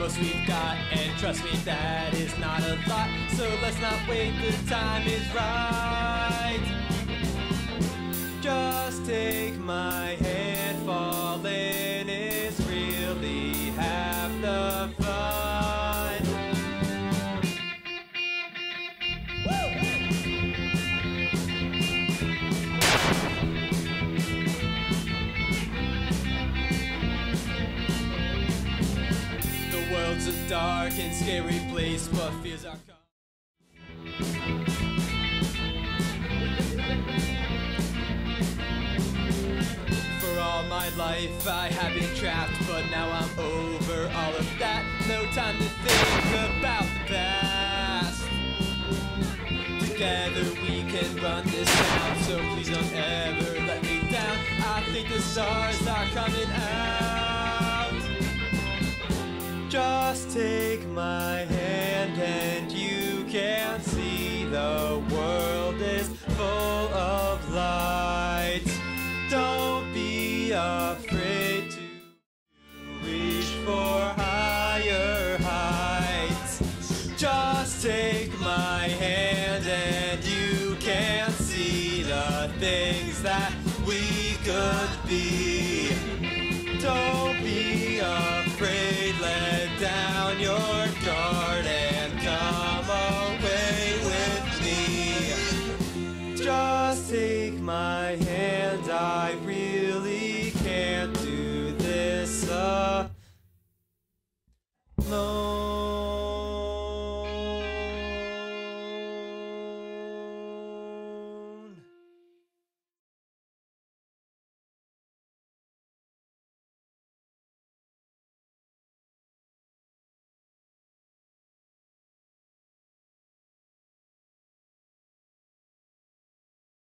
most we've got, and trust me, that is not a lot. So let's not wait, the time is right. Just take my World's a dark and scary place, but fears are. co- For all my life I have been trapped, but now I'm over all of that. No time to think about the past. Together we can run this town, so please don't ever let me down. I think the stars are coming out. My hand and you can see the world is full of light. Don't be afraid to reach for higher heights. Just take my hand and you can see the things that we could be. Don't